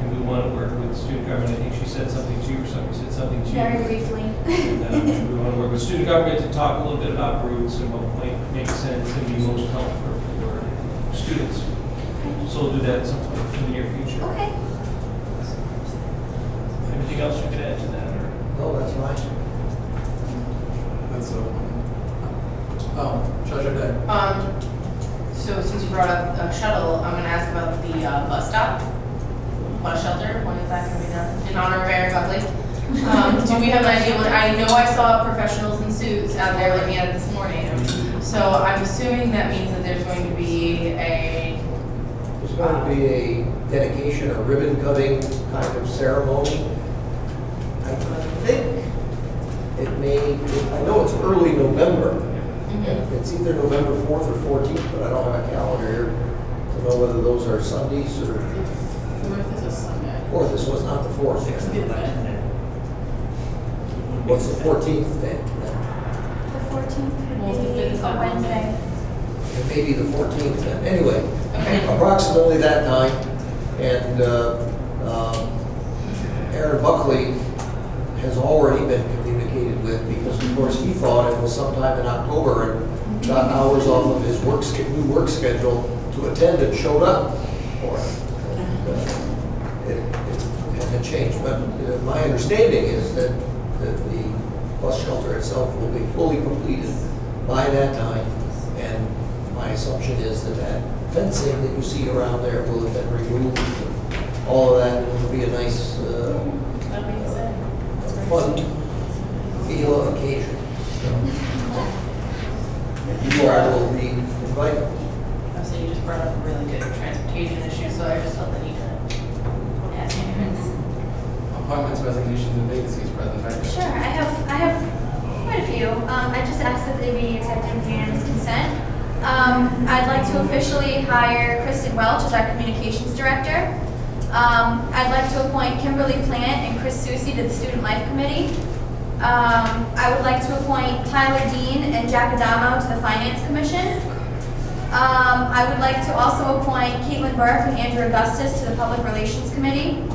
And we want to work with student government. I think she said something to you, or somebody said something to you. Very briefly. And, uh, We want to work with student government to talk a little bit about routes and what might make sense and be most helpful for students. So we'll do that at some point in the near future. Okay. Anything else you could add to that, or? No, that's fine. That's so. Oh, Treasure Day. Um, so since you brought up uh, shuttle, I'm gonna ask about the uh, bus stop, bus shelter, when is that gonna be done? In honor of Eric Buckley. Um, do we have an idea when, I know I saw professionals in suits out there looking at it this morning. So I'm assuming that means that there's going to be a, There's going to be a dedication, a ribbon cutting kind of ceremony. I think it may, I know it's early November. It's either November 4th or 14th, but I don't have a calendar here to know whether those are Sundays or, fourth is a Sunday. 4th, this was not the 4th. What's the 14th then? The fourteenth Well, the would fifth be is a on Monday. Wednesday. It may be the 14th then. Anyway, Okay. approximately that time. And uh, um, Aaron Buckley has already been communicated with because of course he thought it was sometime in October and got hours off of his work, new work schedule to attend and showed up for it. And, uh, It it hasn't changed, but uh, my understanding is that that the bus shelter itself will be fully completed by that time. And my assumption is that that fencing that you see around there will have been removed. All of that will be a nice, uh, That makes sense. fun feel occasion. You are will be invited. I so you just brought up a really good transportation issue, so I just felt the need to ask you. Appointments, resignations, and vacancies, President Becker. Sure, I have, I have quite a few. Um, I just asked that they be accepted with unanimous consent. Um, I'd like to officially hire Kristen Welch as our communications director. Um, I'd like to appoint Kimberly Plant and Chris Susi to the Student Life Committee. Um, I would like to appoint Tyler Dean and Jack Adamo to the Finance Commission. Um, I would like to also appoint Caitlin Burke and Andrew Augustus to the Public Relations Committee.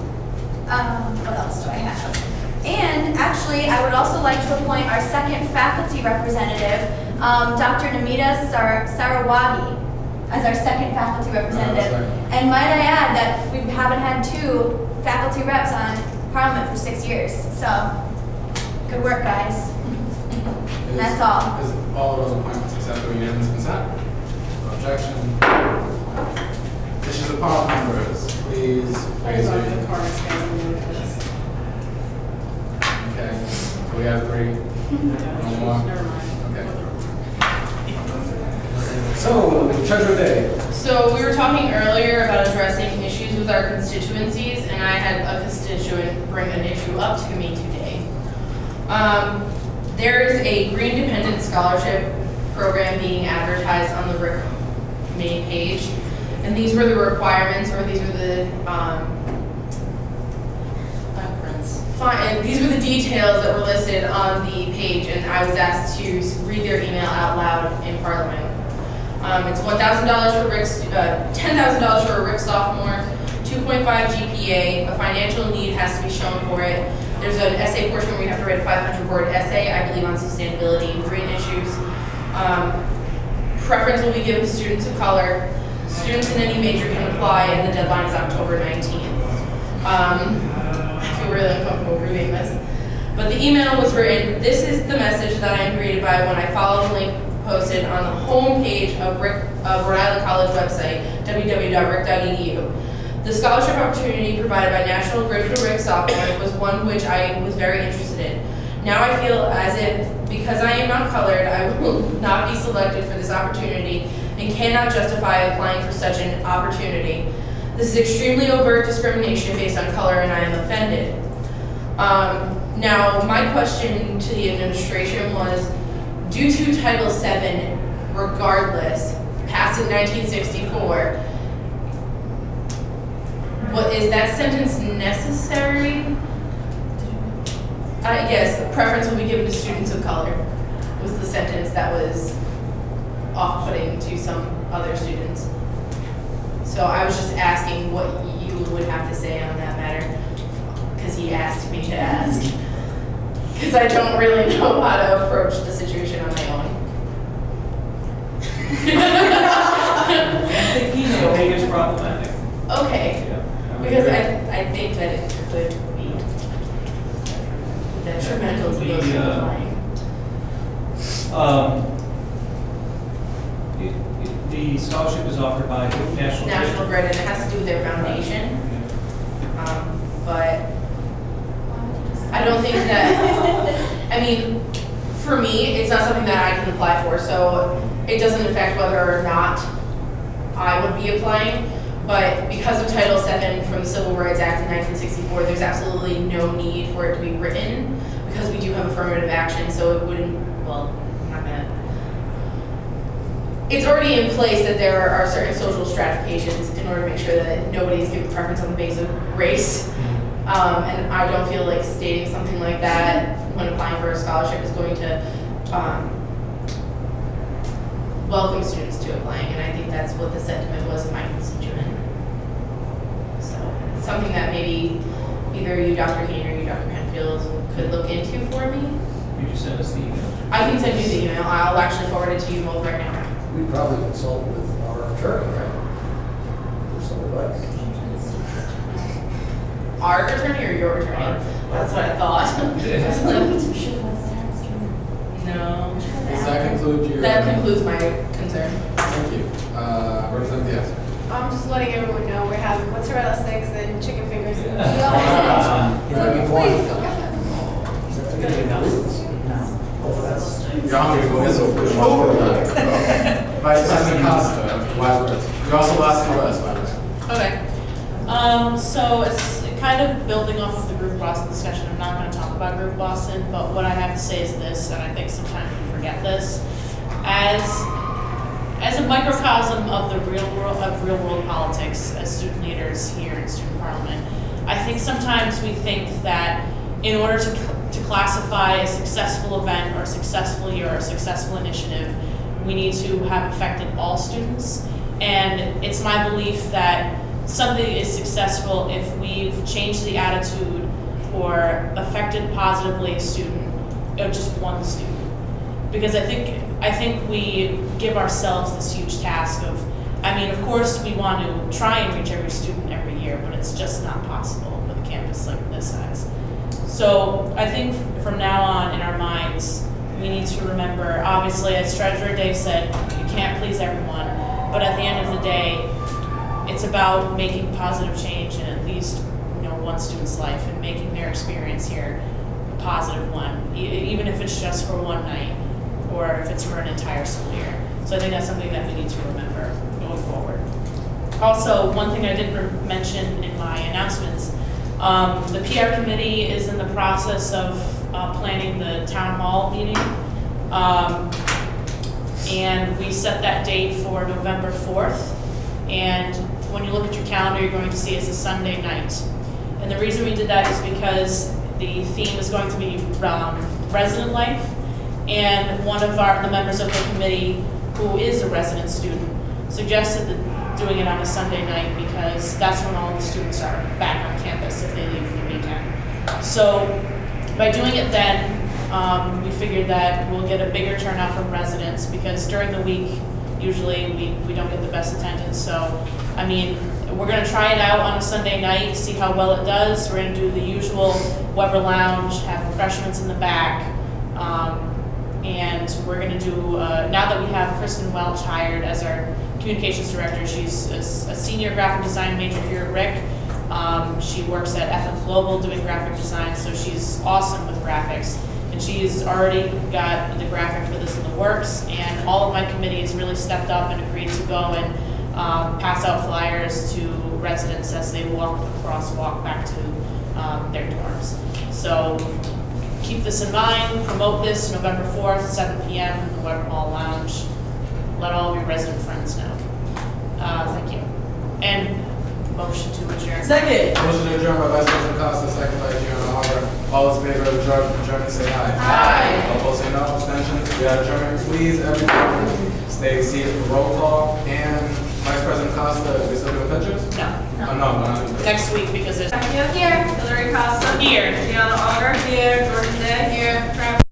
Um, what else do I have? And actually, I would also like to appoint our second faculty representative, um, Dr. Namita Sar- Sarawagi, as our second faculty representative. And might I add that we haven't had two faculty reps on Parliament for six years, so good work, guys. Is- That's all. Is all of those appointments accepted with unanimous consent? No Objection. Issues of upon members, please raise your. Okay, so we have three. No more? Okay. So, Treasure Day. So we were talking earlier about addressing issues with our constituencies, and I had a constituent bring an issue up to me today. Um, there is a Green Dependent Scholarship program being advertised on the RIC main page, and these were the requirements, or these were the, um, And these were the details that were listed on the page, and I was asked to read their email out loud in Parliament. Um, it's one thousand dollars for Rick, uh, ten thousand dollars for a Rick sophomore, two point five GPA, a financial need has to be shown for it. There's an essay portion where you have to write a five hundred word essay, I believe on sustainability and green issues. Um, preference will be given to students of color. Students in any major can apply, and the deadline is October nineteenth. Um, I feel really uncomfortable reading this. But the email was written, this is the message that I am greeted by when I follow the link posted on the homepage of Rick, of Rhode Island College website, www.rick.edu. The scholarship opportunity provided by National Grid for Rick sophomores was one which I was very interested in. Now I feel as if, because I am not colored, I will not be selected for this opportunity and cannot justify applying for such an opportunity. This is extremely overt discrimination based on color and I am offended. Um, now, my question to the administration was, due to Title VII, regardless, passed in 1964, what, is that sentence necessary? Uh, yes, the preference will be given to students of color, was the sentence that was off-putting to some other students. So I was just asking what you would have to say on that matter, because he asked me to ask. Because I don't really know how to approach the situation on my own. I think he's the biggest problematic. Okay, Yeah. because I, I think that it could be detrimental to those who The, are uh. Um, The scholarship is offered by National. Grid. National Grid, and it has to do with their foundation, um, but I don't think that, I mean, for me, it's not something that I can apply for, so it doesn't affect whether or not I would be applying. But because of Title VII from the Civil Rights Act in 1964, there's absolutely no need for it to be written because we do have affirmative action, so it wouldn't, well, not gonna. It's already in place that there are certain social stratifications in order to make sure that nobody's given preference on the basis of race. Um, and I don't feel like stating something like that when applying for a scholarship is going to, um, welcome students to applying, and I think that's what the sentiment was of my constituent. So, something that maybe either you, Dr. Kane, or you, Dr. Penfield, could look into for me. You just sent us the email. I can send you the email, I'll actually forward it to you both right now. We probably consult with our attorney, right? For some advice. Our attorney or your attorney? That's what I thought. No. Does that conclude your? That concludes my concern. Thank you. Uh, Representative Diaz. I'm just letting everyone know we're having mozzarella sticks and chicken fingers. and- Ah. So please go get them. You're hungry, go get some. Vice President Costa, Wadsworth. You're also last on the list, Okay. Um, so it's kind of building off of the Groove Boston discussion. I'm not gonna talk about Groove Boston, but what I have to say is this, and I think sometimes we forget this. As, as a microcosm of the real world, of real world politics, as student leaders here in student parliament, I think sometimes we think that in order to, to classify a successful event or a successful year or a successful initiative, we need to have affected all students. And it's my belief that something is successful if we've changed the attitude or affected positively a student, or just one student. Because I think, I think we give ourselves this huge task of, I mean, of course, we want to try and reach every student every year, but it's just not possible with a campus like this size. So I think from now on in our minds, we need to remember, obviously, as Treasurer Dave said, you can't please everyone, but at the end of the day, it's about making positive change in at least, you know, one student's life and making their experience here a positive one, e- even if it's just for one night, or if it's for an entire school year. So I think that's something that we need to remember going forward. Also, one thing I didn't mention in my announcements, um, the PR committee is in the process of, uh, planning the town hall meeting. Um, and we set that date for November fourth. And when you look at your calendar, you're going to see it's a Sunday night. And the reason we did that is because the theme is going to be, um, resident life. And one of our, the members of the committee, who is a resident student, suggested that doing it on a Sunday night because that's when all the students are back on campus if they leave for the weekend. So by doing it then, um, we figured that we'll get a bigger turnout from residents because during the week, usually we, we don't get the best attendance. So, I mean, we're gonna try it out on a Sunday night, see how well it does. We're gonna do the usual Weber Lounge, have refreshments in the back. Um, and we're gonna do, uh, now that we have Kristen Welch hired as our communications director, she's a senior graphic design major here at Rick. Um, she works at FM Global doing graphic design, so she's awesome with graphics. And she's already got the graphic for this in the works, and all of my committees really stepped up and agreed to go and, um, pass out flyers to residents as they walk the crosswalk back to, um, their dorms. So, keep this in mind, promote this November fourth, seven P M, in the Weber Hall Lounge. Let all of your resident friends know. Uh, thank you. And motion to adjourn. Second. Motion to adjourn by Vice President Costa, second by Gianna Oliver. All those in favor of adjourn- adjourning, say aye. Aye. All opposed, say no. Abstentions? We are adjourned. Please, everyone, stay seated for roll call. And Vice President Costa, we still doing pictures? No, Oh, no, we're not doing next week because there's Here. Hillary Costa. here. Gianna Oliver. Here. Jordan Day. Here. Travis